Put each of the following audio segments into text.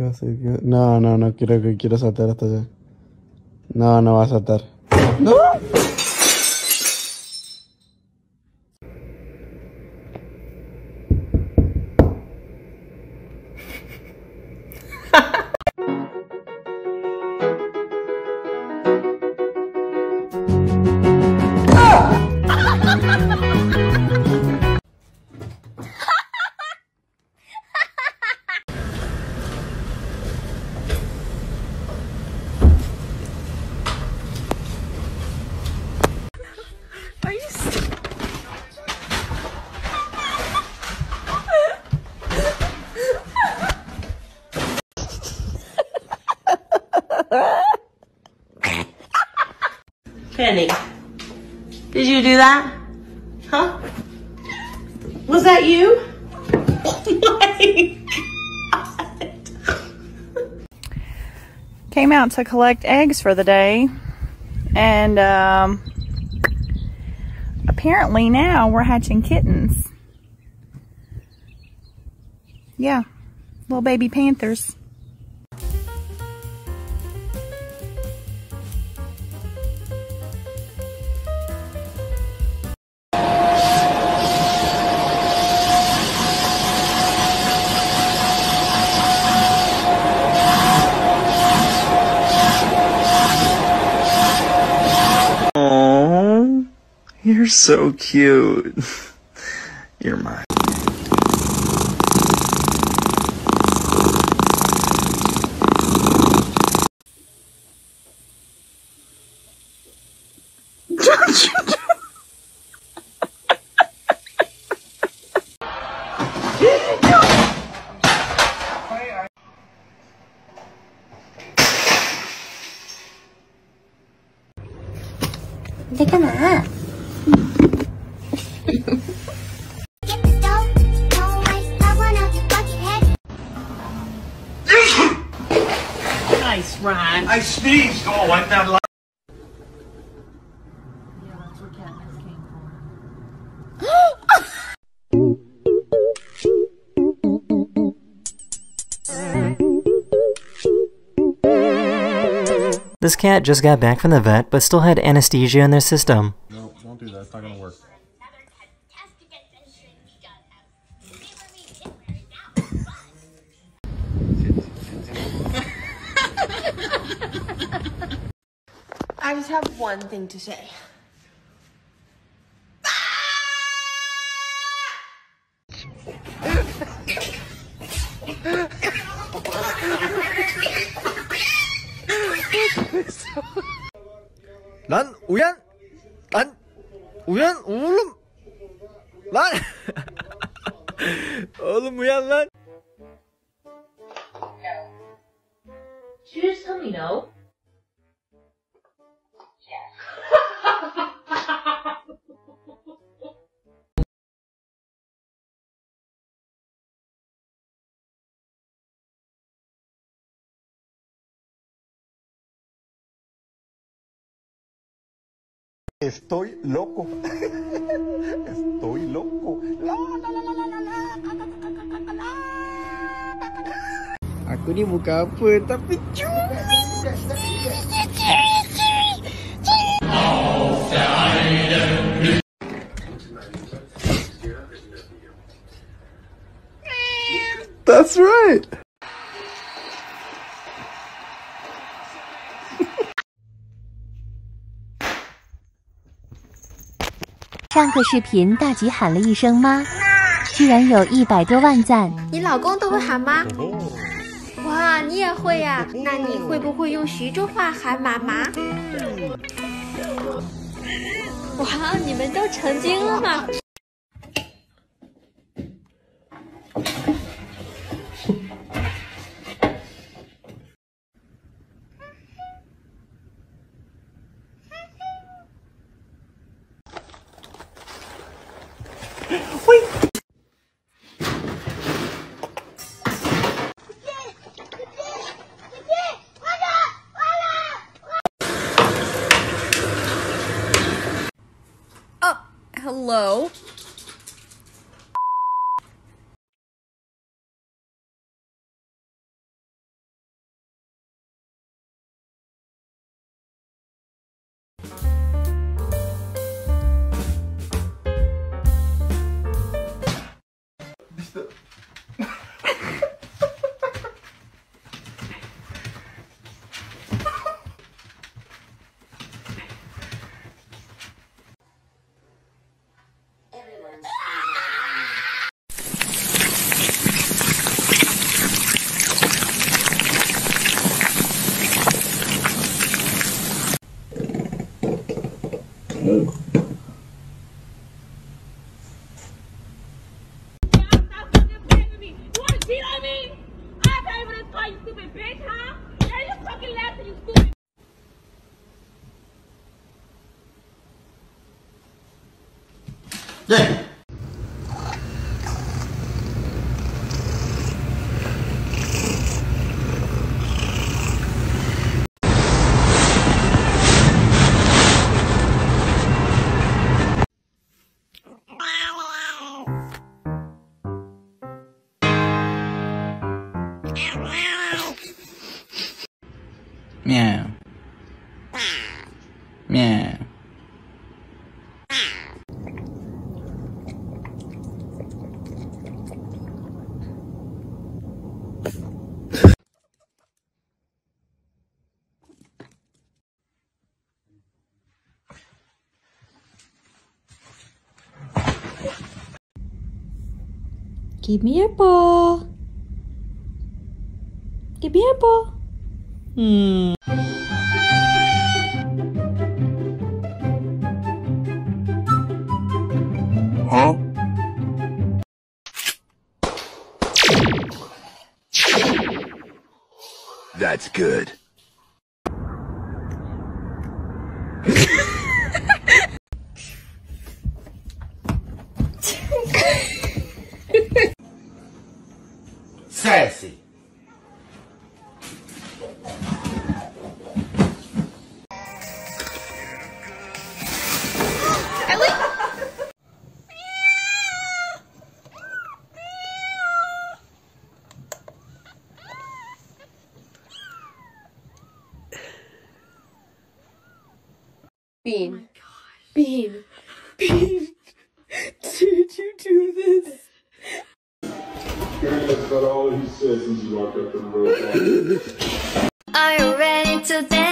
¿Qué va a hacer? ¿Qué va- No, no, no quiero que quiero saltar hasta allá. No, no va a saltar. No. Penny, did you do that? Huh? Was that you? Oh came out to collect eggs for the day, and um, apparently now we're hatching kittens. Yeah, little baby panthers. So cute. You're mine. Nice rhyme. I sneezed. Oh, wipe that light. This cat just got back from the vet but still had anesthesia in their system. No, don't do that. It's not gonna work. I just have one thing to say. Lan uyan. Lan uyan oğlum. Lan. oğlum uyan lan. She just told me no. Estoy loco. Estoy loco. Aku ni bukan apa tapi 上个视频大吉喊了一声妈，居然有一百多万赞。你老公都会喊妈？哇，你也会呀、那你会不会用徐州话喊妈妈？哇，你们都成精了吗？Oh, Give me your ball. Give me your ball. Hmm. Huh? That's good. Sassy. Oh Bean. Bean. Bean. Did you do this? Not all he said since you walked up the road. Are you ready to dance？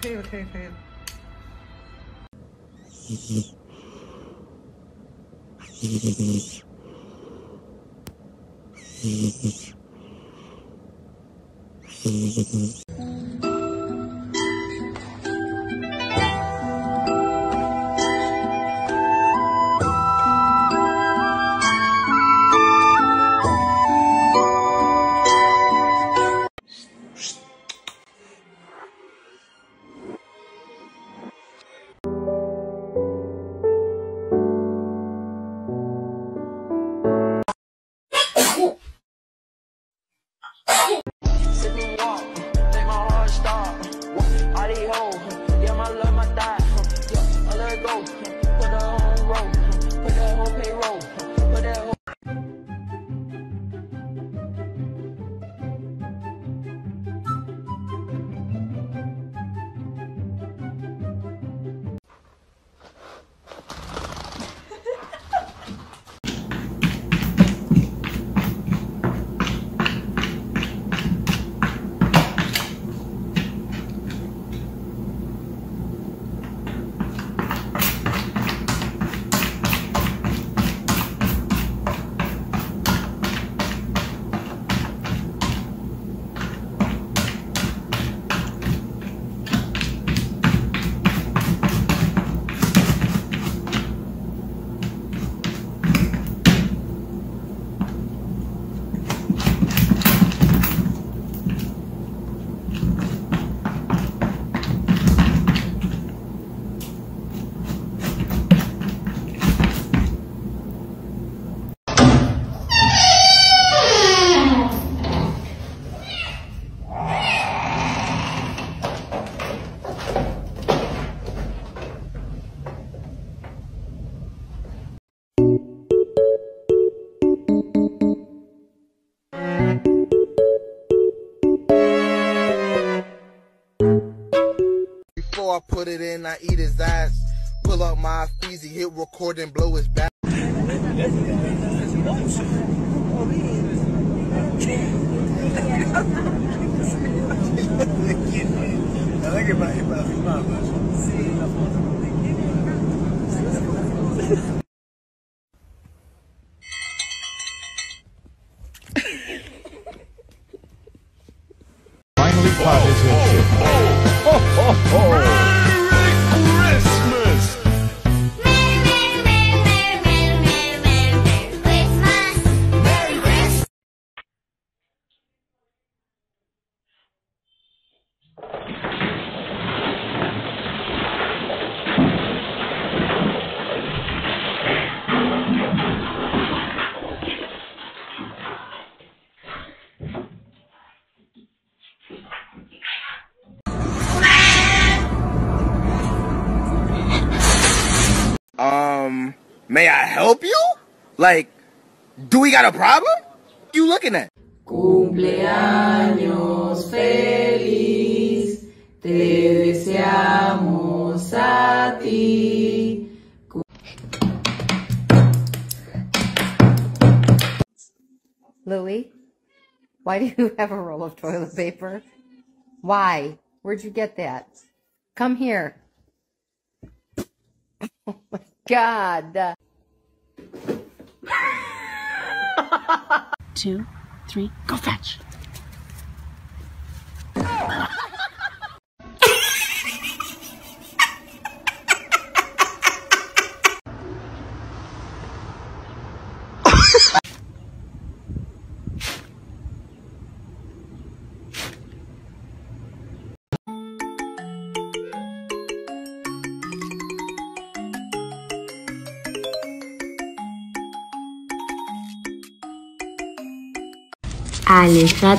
okay, okay, okay. Mm-hmm. I put it in, I eat his ass. Pull up my feezy, hit record and blow his back. Finally caught his headship. May I help you? Like, do we got a problem? You looking at? Cumpleaños feliz, te deseamos a ti. Louis, why do you have a roll of toilet paper? Why? Where'd you get that? Come here. Oh my God. Two, three, go fetch. على الخط.